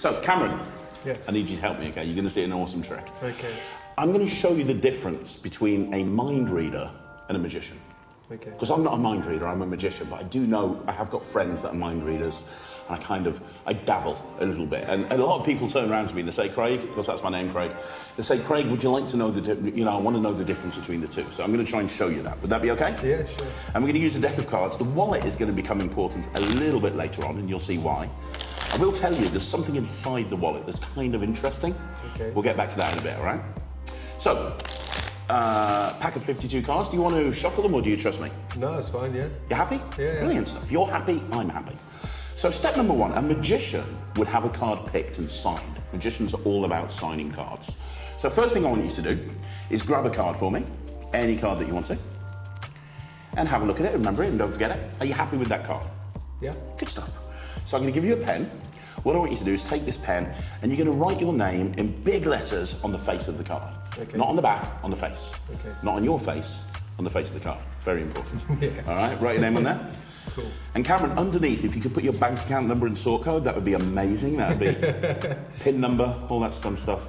So, Cameron, Yes. I need you to help me, okay? You're going to see an awesome trick. Okay. I'm going to show you the difference between a mind reader and a magician. Okay. Because I'm not a mind reader, I'm a magician, but I do know, I have got friends that are mind readers, and I kind of, I dabble a little bit. And, and a lot of people turn around to me and they say, Craig, because that's my name, Craig, they say, Craig, would you like to know the, you know, I want to know the difference between the two. So I'm going to try and show you that. Would that be okay? Yeah, sure. And we're going to use a deck of cards. The wallet is going to become important a little bit later on, and you'll see why. I will tell you, there's something inside the wallet that's kind of interesting. Okay. We'll get back to that in a bit, all right? So, uh, pack of 52 cards. Do you want to shuffle them or do you trust me? No, it's fine, yeah. You happy? Yeah, yeah. Brilliant stuff. You're happy, I'm happy. So step number one, a magician would have a card picked and signed. Magicians are all about signing cards. So first thing I want you to do is grab a card for me, any card that you want to, and have a look at it, remember it, and don't forget it. Are you happy with that card? Yeah. Good stuff. So I'm going to give you a pen. What I want you to do is take this pen and you're going to write your name in big letters on the face of the card. Okay. Not on the back, on the face. Okay. Not on your face, on the face of the card. Very important. Yeah. All right, write your name on there. Cool. And Cameron, underneath, if you could put your bank account number and sort code, that would be amazing. That would be PIN number, all that some stuff.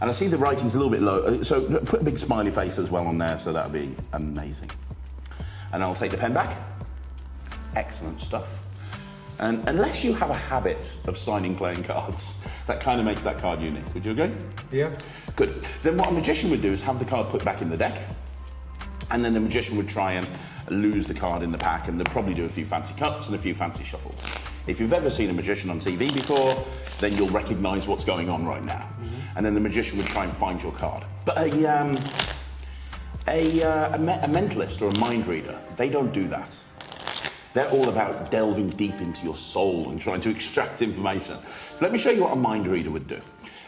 And I see the writing's a little bit low, uh, so put a big smiley face as well on there, so that would be amazing. And I'll take the pen back. Excellent stuff. And unless you have a habit of signing playing cards, that kind of makes that card unique. Would you agree? Yeah. Good. Then what a magician would do is have the card put back in the deck, and then the magician would try and lose the card in the pack, and they'd probably do a few fancy cuts and a few fancy shuffles. If you've ever seen a magician on TV before, then you'll recognise what's going on right now. And then the magician would try and find your card. But a, um, a, uh, a, me- a mentalist or a mind reader, they don't do that. They're all about delving deep into your soul and trying to extract information. So let me show you what a mind reader would do.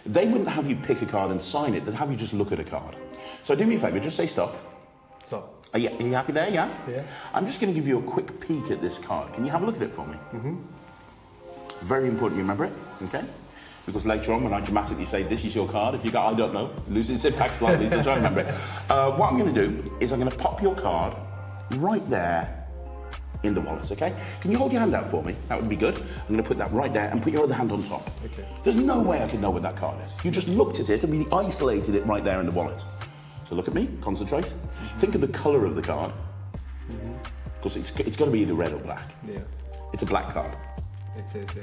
They wouldn't have you pick a card and sign it, they'd have you just look at a card. So do me a favour, just say stop. Stop. Are you, are you happy there? Yeah? Yeah. I'm just going to give you a quick peek at this card. Can you have a look at it for me? Mm-hmm. Very important you remember it, okay? Because later on, when I dramatically say, this is your card, if you go, I don't know, lose its impact slightly, so try and remember it. Uh, what I'm going to do is I'm going to pop your card right there in the wallet, okay? Can you hold your hand out for me? That would be good. I'm going to put that right there and put your other hand on top. Okay. There's no way I could know what that card is. You just looked at it and we isolated it right there in the wallet. So look at me, concentrate. Think of the colour of the card. Mm-hmm. Because it's, it's got to be either red or black. Yeah. It's a black card. It is, yeah.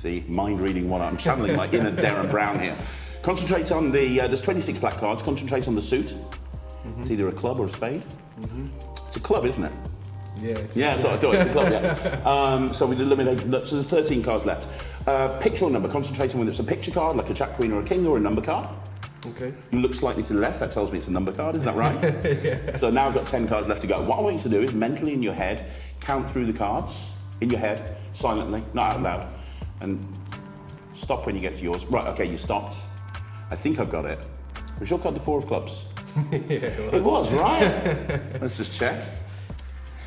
See, mind reading one. I'm channeling my inner Derren Brown here. Concentrate on the, uh, there's 26 black cards. Concentrate on the suit. Mm-hmm. It's either a club or a spade. Mm-hmm. It's a club, isn't it? Yeah, it. Yeah, that's what I thought. It's a club, yeah. Um, so we eliminated, so there's 13 cards left. Uh, picture or number, concentrating on whether it's a picture card, like a jack, queen, or a king, or a number card. Okay. You look slightly to the left, that tells me it's a number card, is that right? yeah. So now I've got 10 cards left to go. What I want you to do is mentally in your head, count through the cards, in your head, silently, not out loud, and stop when you get to yours. Right, okay, you stopped. I think I've got it. Was your card the four of clubs? Yeah, It was, right? Let's just check.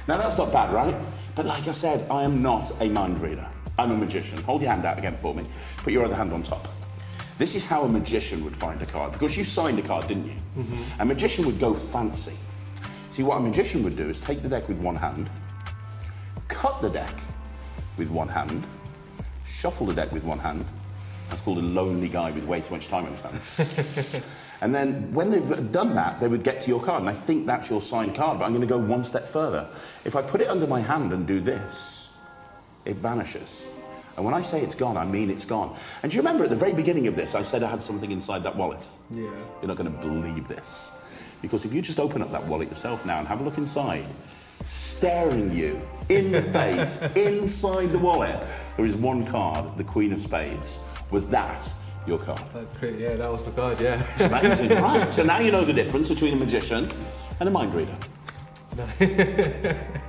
Now that's not bad, right? But like I said, I am not a mind reader. I'm a magician. Hold your hand out again for me. Put your other hand on top. This is how a magician would find a card because you signed a card, didn't you? Mm-hmm. A magician would go fancy. See, what a magician would do is take the deck with one hand, cut the deck with one hand, shuffle the deck with one hand. That's called a lonely guy with way too much time on his hands. and then when they've done that, they would get to your card. And I think that's your signed card, but I'm going to go one step further. If I put it under my hand and do this, it vanishes. And when I say it's gone, I mean it's gone. And do you remember at the very beginning of this, I said I had something inside that wallet? Yeah. You're not going to believe this. Because if you just open up that wallet yourself now and have a look inside, staring you in the face, inside the wallet, there is one card, the Queen of Spades. Was that your card? That's great. Yeah, that was the card, yeah. Amazing, right? So now you know the difference between a magician and a mind reader. No.